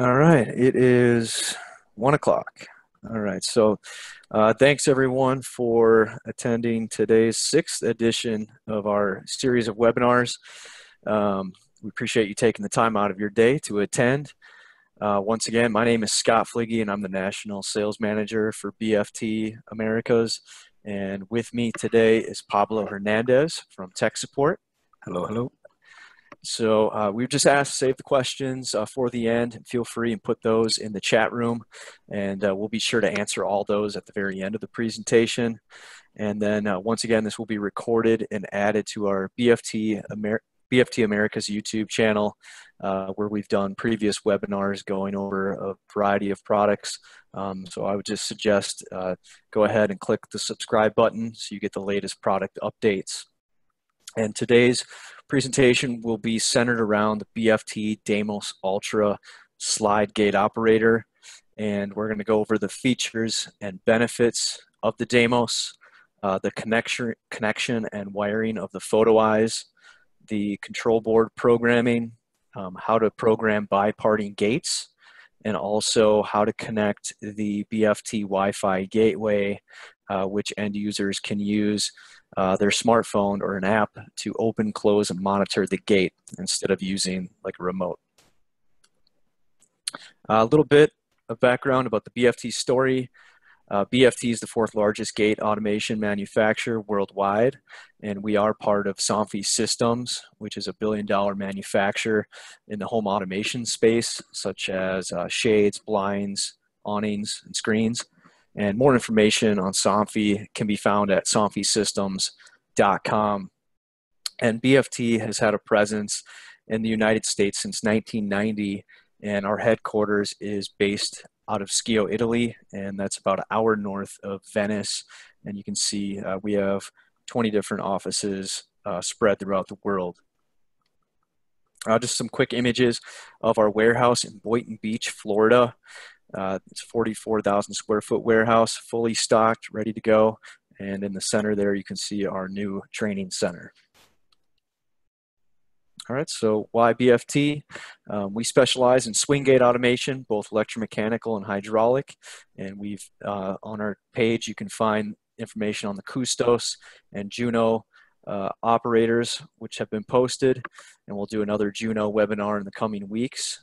All right, it is one o'clock. All right, so uh, thanks everyone for attending today's sixth edition of our series of webinars. Um, we appreciate you taking the time out of your day to attend. Uh, once again, my name is Scott Fliggy and I'm the National Sales Manager for BFT Americas. And with me today is Pablo Hernandez from Tech Support. Hello, hello. So uh, we've just asked to save the questions uh, for the end. Feel free and put those in the chat room, and uh, we'll be sure to answer all those at the very end of the presentation. And then uh, once again, this will be recorded and added to our BFT, Amer BFT America's YouTube channel, uh, where we've done previous webinars going over a variety of products. Um, so I would just suggest uh, go ahead and click the subscribe button so you get the latest product updates. And today's presentation will be centered around the BFT Deimos Ultra slide gate operator. And we're going to go over the features and benefits of the Deimos, uh, the connection, connection and wiring of the photo eyes, the control board programming, um, how to program bi-parting gates, and also how to connect the BFT Wi-Fi gateway, uh, which end users can use uh, their smartphone or an app to open, close, and monitor the gate instead of using like a remote. a little bit of background about the BFT story. Uh, BFT is the fourth largest gate automation manufacturer worldwide, and we are part of Somfy Systems, which is a billion dollar manufacturer in the home automation space, such as uh, shades, blinds, awnings, and screens. And more information on Somfy can be found at somfysystems.com. And BFT has had a presence in the United States since 1990, and our headquarters is based out of Schio, Italy, and that's about an hour north of Venice. And you can see uh, we have 20 different offices uh, spread throughout the world. Uh, just some quick images of our warehouse in Boynton Beach, Florida. Uh, it's 44,000 square foot warehouse, fully stocked, ready to go. And in the center there, you can see our new training center. All right, so why BFT? Um, we specialize in swing gate automation, both electromechanical and hydraulic. And we've, uh, on our page, you can find information on the Kustos and Giuno uh, operators, which have been posted. And we'll do another Giuno webinar in the coming weeks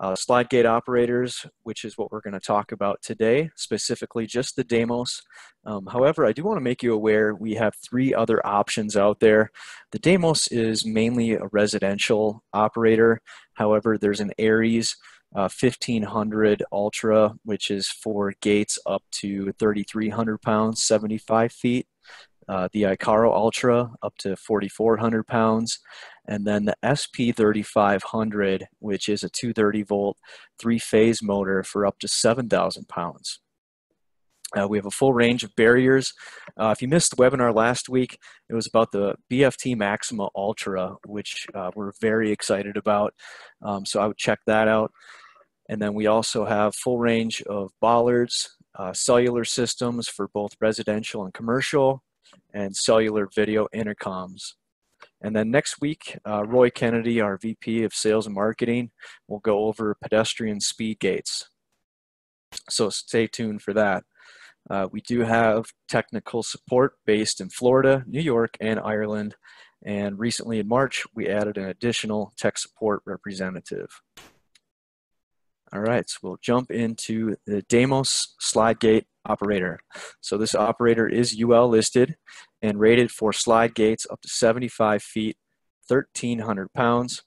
uh, slide gate operators, which is what we're going to talk about today, specifically just the Deimos. Um, however, I do want to make you aware we have three other options out there. The Deimos is mainly a residential operator. However, there's an Ares uh, 1500 Ultra, which is for gates up to 3,300 pounds, 75 feet. Uh, the Icaro Ultra up to 4,400 pounds, and then the SP3500, which is a 230 volt three phase motor for up to 7,000 pounds. Uh, we have a full range of barriers. Uh, if you missed the webinar last week, it was about the BFT Maxima Ultra, which uh, we're very excited about. Um, so I would check that out. And then we also have full range of bollards, uh, cellular systems for both residential and commercial, and cellular video intercoms. And then next week, uh, Roy Kennedy, our VP of Sales and Marketing, will go over pedestrian speed gates. So stay tuned for that. Uh, we do have technical support based in Florida, New York, and Ireland. And recently in March, we added an additional tech support representative. All right, so we'll jump into the Deimos slide gate operator. So this operator is UL listed and rated for slide gates up to 75 feet, 1,300 pounds.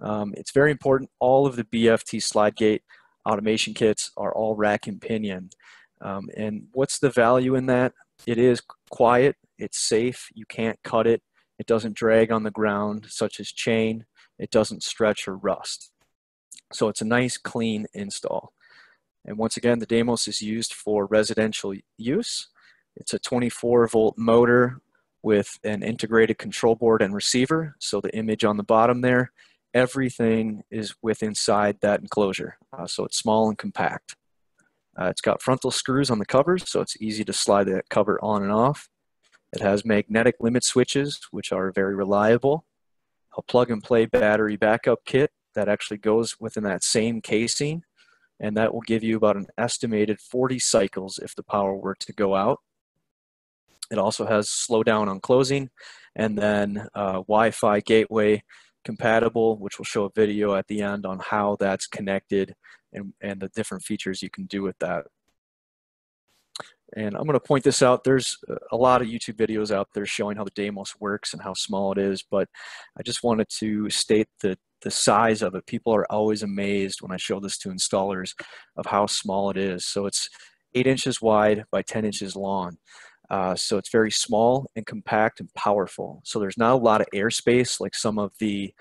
Um, it's very important, all of the BFT slide gate automation kits are all rack and pinion. Um, and what's the value in that? It is quiet, it's safe, you can't cut it, it doesn't drag on the ground such as chain, it doesn't stretch or rust. So it's a nice clean install. And once again, the Deimos is used for residential use. It's a 24 volt motor with an integrated control board and receiver. So the image on the bottom there, everything is with inside that enclosure. Uh, so it's small and compact. Uh, it's got frontal screws on the covers, so it's easy to slide that cover on and off. It has magnetic limit switches, which are very reliable. A plug and play battery backup kit that actually goes within that same casing and that will give you about an estimated 40 cycles if the power were to go out. It also has slow down on closing and then uh, Wi-Fi gateway compatible, which will show a video at the end on how that's connected and, and the different features you can do with that. And I'm going to point this out. There's a lot of YouTube videos out there showing how the Deimos works and how small it is, but I just wanted to state that the size of it. People are always amazed when I show this to installers of how small it is. So it's eight inches wide by 10 inches long. Uh, so it's very small and compact and powerful. So there's not a lot of airspace like some of the,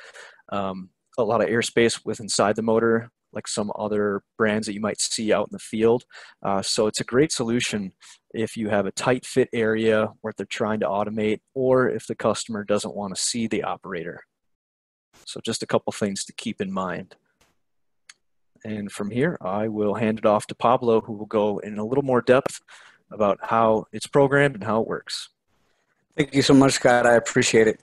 um, a lot of airspace with inside the motor like some other brands that you might see out in the field. Uh, so it's a great solution if you have a tight fit area where they're trying to automate or if the customer doesn't want to see the operator. So just a couple things to keep in mind. And from here, I will hand it off to Pablo, who will go in a little more depth about how it's programmed and how it works. Thank you so much, Scott. I appreciate it.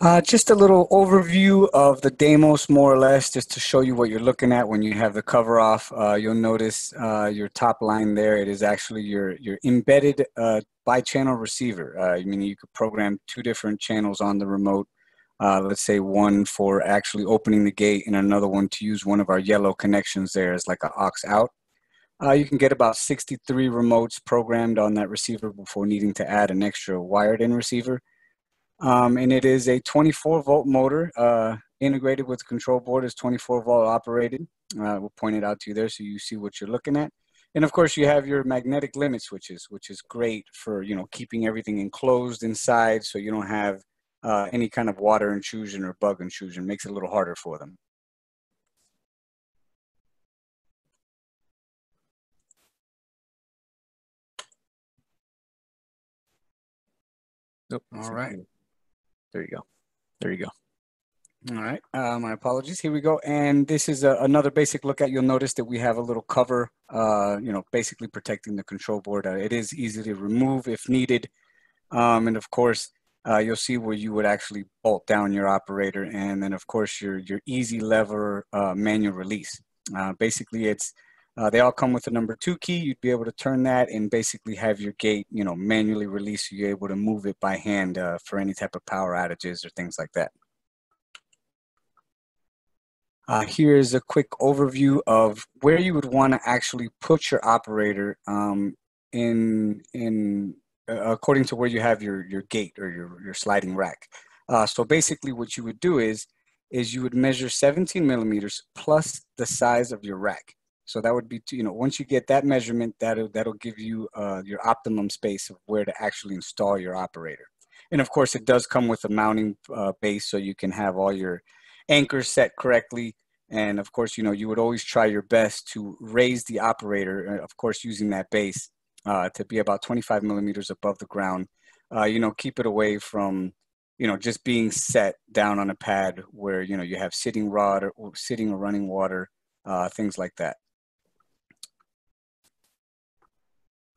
Uh, just a little overview of the Deimos, more or less, just to show you what you're looking at when you have the cover off. Uh, you'll notice uh, your top line there. It is actually your your embedded uh, bi-channel receiver. Uh, I mean, you could program two different channels on the remote. Uh, let's say one for actually opening the gate, and another one to use one of our yellow connections there as like an aux out. Uh, you can get about 63 remotes programmed on that receiver before needing to add an extra wired in receiver. Um, and it is a 24 volt motor uh, integrated with the control board is 24 volt operated. Uh, we'll point it out to you there so you see what you're looking at. And of course you have your magnetic limit switches, which is great for, you know, keeping everything enclosed inside so you don't have uh, any kind of water intrusion or bug intrusion. Makes it a little harder for them. Nope. All right. There you go. There you go. All right. Uh, my apologies. Here we go. And this is a, another basic look at. You'll notice that we have a little cover, uh, you know, basically protecting the control board. Uh, it is easy to remove if needed. Um, and of course, uh, you'll see where you would actually bolt down your operator. And then of course your, your easy lever uh, manual release. Uh, basically it's uh, they all come with a number two key. You'd be able to turn that and basically have your gate, you know, manually release. So you're able to move it by hand uh, for any type of power outages or things like that. Uh, here's a quick overview of where you would want to actually put your operator um, in in according to where you have your your gate or your your sliding rack. Uh, so basically, what you would do is is you would measure 17 millimeters plus the size of your rack. So that would be, you know, once you get that measurement, that'll, that'll give you uh, your optimum space of where to actually install your operator. And of course, it does come with a mounting uh, base so you can have all your anchors set correctly. And of course, you know, you would always try your best to raise the operator, uh, of course, using that base uh, to be about 25 millimeters above the ground. Uh, you know, keep it away from, you know, just being set down on a pad where, you know, you have sitting rod or, or sitting or running water, uh, things like that.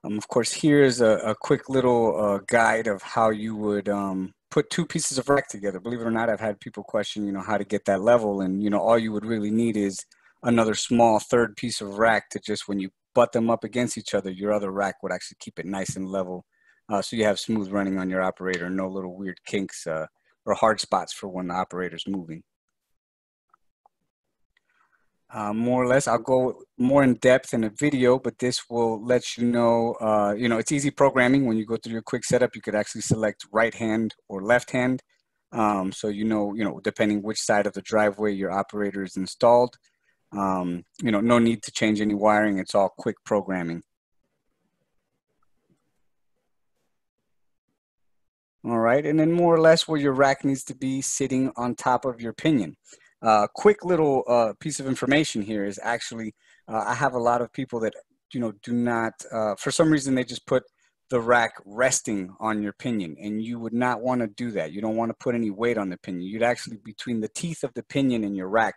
Um, of course, here's a, a quick little uh, guide of how you would um, put two pieces of rack together. Believe it or not, I've had people question, you know, how to get that level. And, you know, all you would really need is another small third piece of rack to just, when you butt them up against each other, your other rack would actually keep it nice and level. Uh, so you have smooth running on your operator, no little weird kinks uh, or hard spots for when the operator's moving uh, more or less. I'll go more in depth in a video, but this will let you know, uh, you know, it's easy programming. When you go through your quick setup, you could actually select right hand or left hand. Um, so you know, you know, depending which side of the driveway your operator is installed. Um, you know, no need to change any wiring. It's all quick programming. All right, and then more or less where your rack needs to be sitting on top of your pinion. Uh, quick little uh, piece of information here is actually uh, I have a lot of people that you know do not uh, for some reason they just put the rack resting on your pinion and you would not want to do that you don't want to put any weight on the pinion you'd actually between the teeth of the pinion and your rack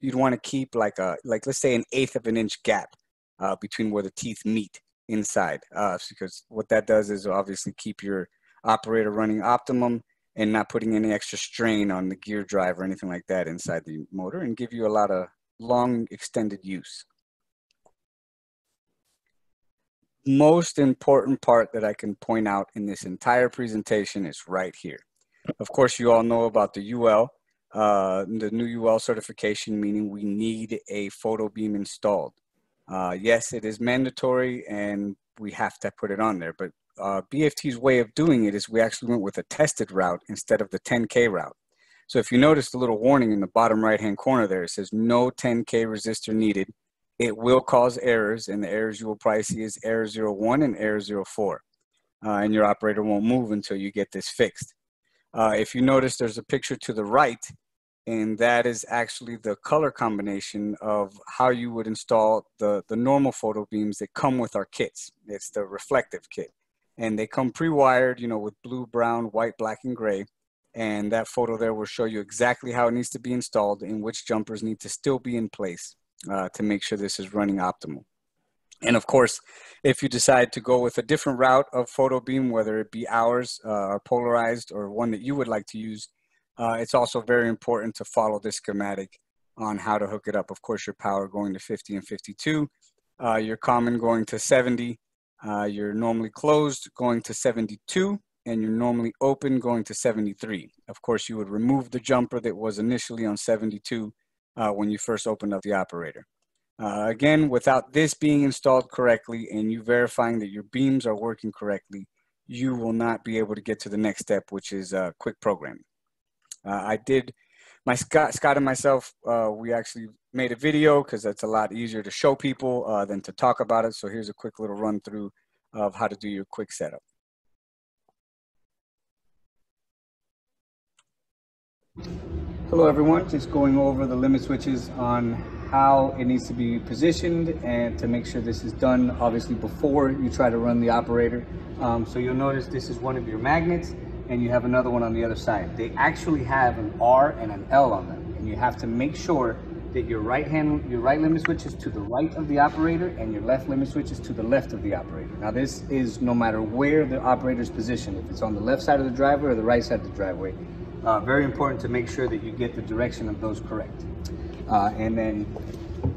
you'd want to keep like a like let's say an eighth of an inch gap uh, between where the teeth meet inside uh, because what that does is obviously keep your operator running optimum and not putting any extra strain on the gear drive or anything like that inside the motor and give you a lot of long extended use. Most important part that I can point out in this entire presentation is right here. Of course, you all know about the UL, uh, the new UL certification, meaning we need a photo beam installed. Uh, yes, it is mandatory and we have to put it on there, but uh, BFT's way of doing it is we actually went with a tested route instead of the 10K route. So if you notice the little warning in the bottom right-hand corner there, it says no 10K resistor needed. It will cause errors, and the errors you will probably see is error 01 and error 04. Uh, and your operator won't move until you get this fixed. Uh, if you notice, there's a picture to the right, and that is actually the color combination of how you would install the, the normal photo beams that come with our kits. It's the reflective kit and they come pre-wired, you know, with blue, brown, white, black, and gray. And that photo there will show you exactly how it needs to be installed and which jumpers need to still be in place uh, to make sure this is running optimal. And of course, if you decide to go with a different route of photo beam, whether it be ours uh, or polarized or one that you would like to use, uh, it's also very important to follow this schematic on how to hook it up. Of course, your power going to 50 and 52, uh, your common going to 70, uh, you're normally closed going to 72 and you're normally open going to 73. Of course, you would remove the jumper that was initially on 72 uh, when you first opened up the operator. Uh, again, without this being installed correctly and you verifying that your beams are working correctly, you will not be able to get to the next step, which is uh, quick programming. Uh, I did my Scott, Scott and myself, uh, we actually made a video because that's a lot easier to show people uh, than to talk about it. So here's a quick little run through of how to do your quick setup. Hello everyone, just going over the limit switches on how it needs to be positioned and to make sure this is done obviously before you try to run the operator. Um, so you'll notice this is one of your magnets and you have another one on the other side. They actually have an R and an L on them, and you have to make sure that your right hand, your right limit switch is to the right of the operator and your left limit switch is to the left of the operator. Now this is no matter where the operator is positioned, if it's on the left side of the driveway or the right side of the driveway. Uh, very important to make sure that you get the direction of those correct. Uh, and then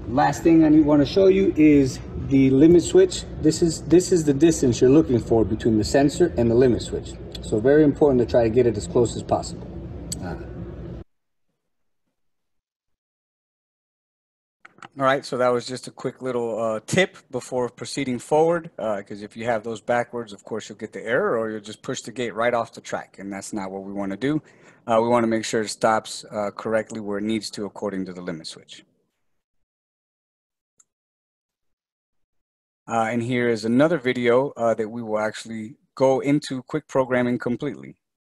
last thing I want to show you is the limit switch. This is, this is the distance you're looking for between the sensor and the limit switch. So very important to try to get it as close as possible. Uh, All right, so that was just a quick little uh, tip before proceeding forward, because uh, if you have those backwards, of course, you'll get the error or you'll just push the gate right off the track, and that's not what we want to do. Uh, we want to make sure it stops uh, correctly where it needs to according to the limit switch. Uh, and here is another video uh, that we will actually go into quick programming completely.